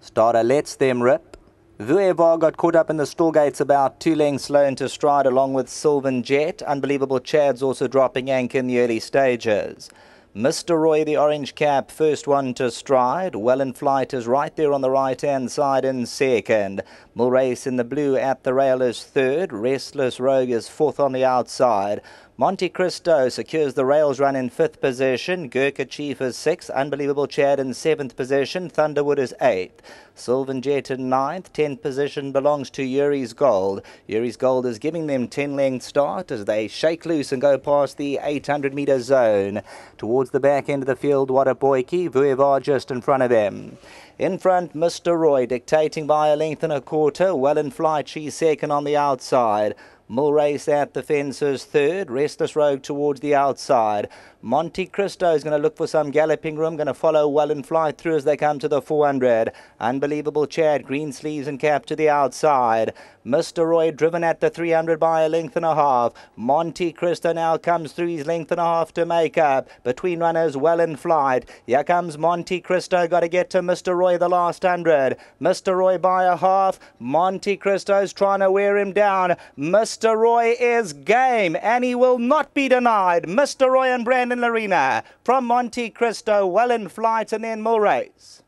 Starter lets them rip. Vuevar got caught up in the stall gates about two lengths slow into stride along with Sylvan Jet. Unbelievable Chad's also dropping anchor in the early stages. Mr. Roy, the orange cap, first one to stride. Well in flight is right there on the right hand side in second. Mulrace in the blue at the rail is third. Restless Rogue is fourth on the outside. Monte Cristo secures the rails run in fifth position. Gurkha Chief is sixth. Unbelievable Chad in seventh position. Thunderwood is eighth. Sylvan Jet in ninth. Tenth position belongs to Yuri's Gold. Yuri's Gold is giving them 10 length start as they shake loose and go past the 800 metre zone. Towards the back end of the field, Wadapoiki, Vuevar just in front of them. In front, Mr. Roy dictating by a length and a quarter. Well in flight, she's second on the outside. Mulrace at the fences third. Restless Rogue towards the outside. Monte Cristo is going to look for some galloping room. Going to follow well and fly through as they come to the 400. Unbelievable Chad. Green sleeves and cap to the outside. Mr. Roy driven at the 300 by a length and a half. Monte Cristo now comes through his length and a half to make up. Between runners well in flight. Here comes Monte Cristo. Got to get to Mr. Roy the last 100. Mr. Roy by a half. Monte Cristo's trying to wear him down. Mr. Roy is game and he will not be denied. Mr. Roy and Brandon Lerena from Monte Cristo well in flight and then Mulrace.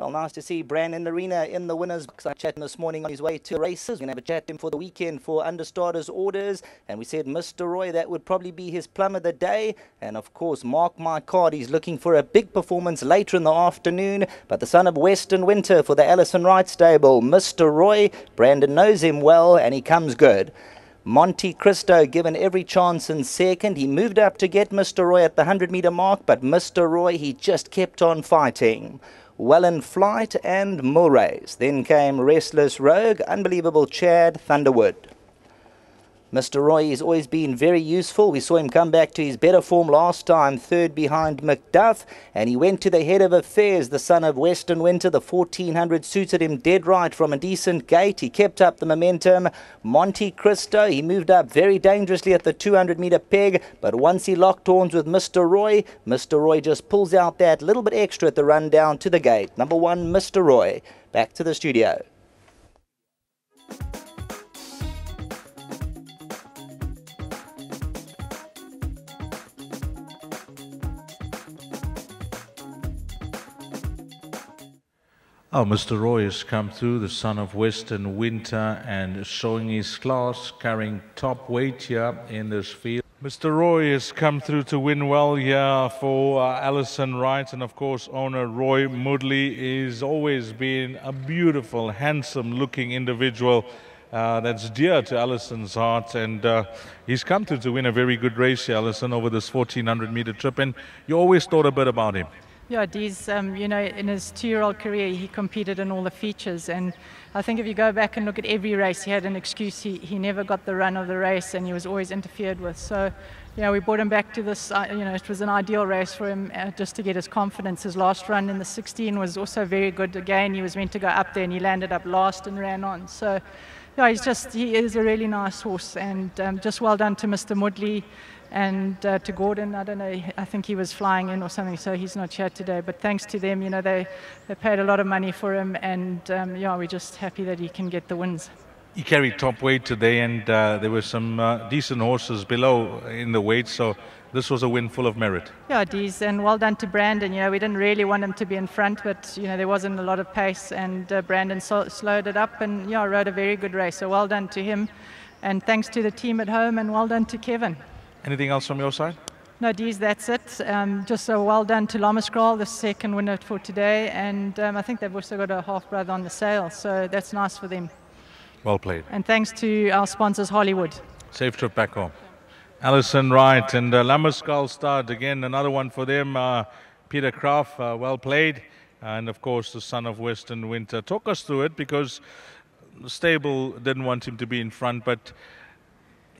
Well, nice to see Brandon Lerena in the winners box. I chatted this morning on his way to races. We're going to have a chat to him for the weekend for understarters orders. And we said, Mr. Roy, that would probably be his plum of the day. And of course, mark my card, he's looking for a big performance later in the afternoon. But the son of Western Winter for the Allison Wright stable, Mr. Roy, Brandon knows him well and he comes good. Monte Cristo given every chance in second. He moved up to get Mr. Roy at the 100 meter mark, but Mr. Roy, he just kept on fighting. Well in Flight and Mulrace. Then came Restless Rogue, Unbelievable Chad, Thunderwood. Mr. Roy has always been very useful. We saw him come back to his better form last time, third behind McDuff, and he went to the head of affairs, the son of Western Winter. The 1400 suited him dead right from a decent gate. He kept up the momentum. Monte Cristo, he moved up very dangerously at the 200 meter peg, but once he locked horns with Mr. Roy, Mr. Roy just pulls out that little bit extra at the run down to the gate. Number one, Mr. Roy. Back to the studio. Oh, Mr. Roy has come through, the son of Western Winter, and showing his class, carrying top weight here in this field. Mr. Roy has come through to win well here for uh, Wright, and of course, owner Roy Moodley is always been a beautiful, handsome-looking individual. Uh, that's dear to Allison's heart, and uh, he's come through to win a very good race here, Allison, over this 1400 meter trip. And you always thought a bit about him. Yeah, Dees, um, you know, in his two-year-old career, he competed in all the features, and I think if you go back and look at every race, he had an excuse. He, he never got the run of the race, and he was always interfered with. So, yeah, we brought him back to this. Uh, you know, it was an ideal race for him uh, just to get his confidence. His last run in the 16 was also very good. Again, he was meant to go up there, and he landed up last and ran on. So, yeah, he's just he is a really nice horse, and um, just well done to Mr. Moodley. And uh, to Gordon, I don't know, I think he was flying in or something, so he's not here today. But thanks to them, you know, they, they paid a lot of money for him, and um, yeah, we're just happy that he can get the wins. He carried top weight today, and uh, there were some uh, decent horses below in the weight, so this was a win full of merit. Yeah, Dees, and well done to Brandon. You know, we didn't really want him to be in front, but you know there wasn't a lot of pace, and uh, Brandon so- slowed it up, and yeah, rode a very good race. So well done to him, and thanks to the team at home, and well done to Kevin. Anything else from your side? No, Dees, that's it. Um, just so well done to Lama the second winner for today, and um, I think they've also got a half brother on the sale, so that's nice for them. Well played. And thanks to our sponsors, Hollywood. Safe trip back home. Allison Wright and uh, Lammerskull start again, another one for them. Uh, Peter Kraft, uh, well played. And of course, the son of Western Winter. Talk us through it because the stable didn't want him to be in front, but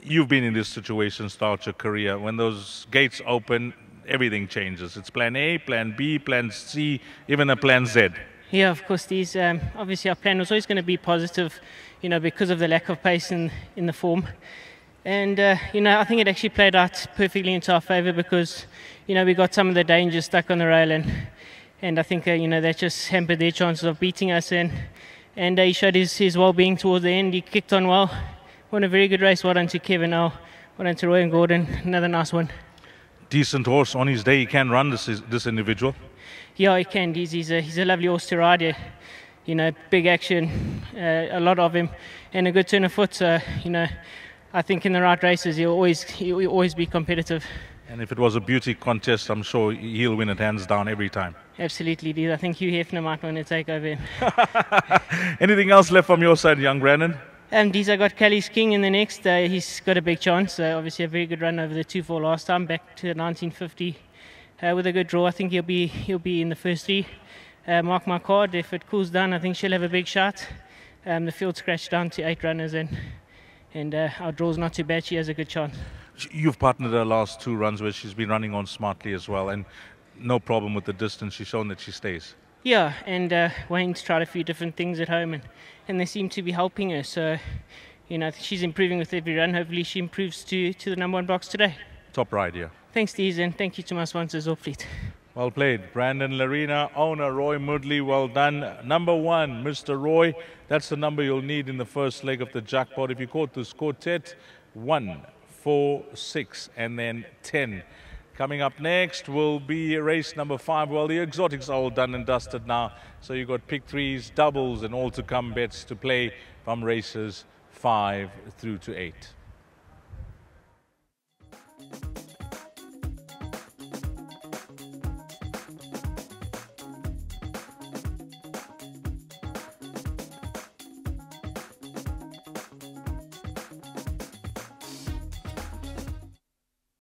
you've been in this situation throughout your career. When those gates open, everything changes. It's plan A, plan B, plan C, even a plan Z. Yeah, of course. These um, obviously our plan was always going to be positive, you know, because of the lack of pace in in the form. And, uh, you know, I think it actually played out perfectly into our favour because, you know, we got some of the dangers stuck on the rail and, and I think, uh, you know, that just hampered their chances of beating us. And, and uh, he showed his, his well-being towards the end. He kicked on well. Won a very good race. Well done to Kevin Well done to Roy and Gordon. Another nice one. Decent horse on his day. He can run this this individual. Yeah, he can. He's, he's, a, he's a lovely horse to ride. You know, big action, uh, a lot of him, and a good turn of foot. So, you know, I think in the right races he'll always he'll always be competitive. And if it was a beauty contest, I'm sure he'll win it hands down every time. Absolutely, dude. I think Hugh Hefner might want to take over him. Anything else left from your side, young Brandon? Um, I got Kelly's King in the next. Uh, he's got a big chance. Uh, obviously, a very good run over the two four last time, back to 1950 uh, with a good draw. I think he'll be he'll be in the first three. Uh, mark my card. If it cools down, I think she'll have a big shot. Um, the field scratched down to eight runners, and and uh, our draw's not too bad. She has a good chance. You've partnered her last two runs where she's been running on smartly as well, and no problem with the distance. She's shown that she stays. Yeah, and uh, Wayne's tried a few different things at home, and, and they seem to be helping her. So, you know, she's improving with every run. Hopefully, she improves to, to the number one box today. Top ride, yeah. Thanks, Deez, and thank you to my sponsors, Fleet. Well played. Brandon Lerena, owner Roy Moodley, well done. Number one, Mr. Roy. That's the number you'll need in the first leg of the jackpot. If you quote this quartet, one, four, six, and then ten. Coming up next will be race number five. Well, the exotics are all done and dusted now. So you've got pick threes, doubles, and all to come bets to play from races five through to eight.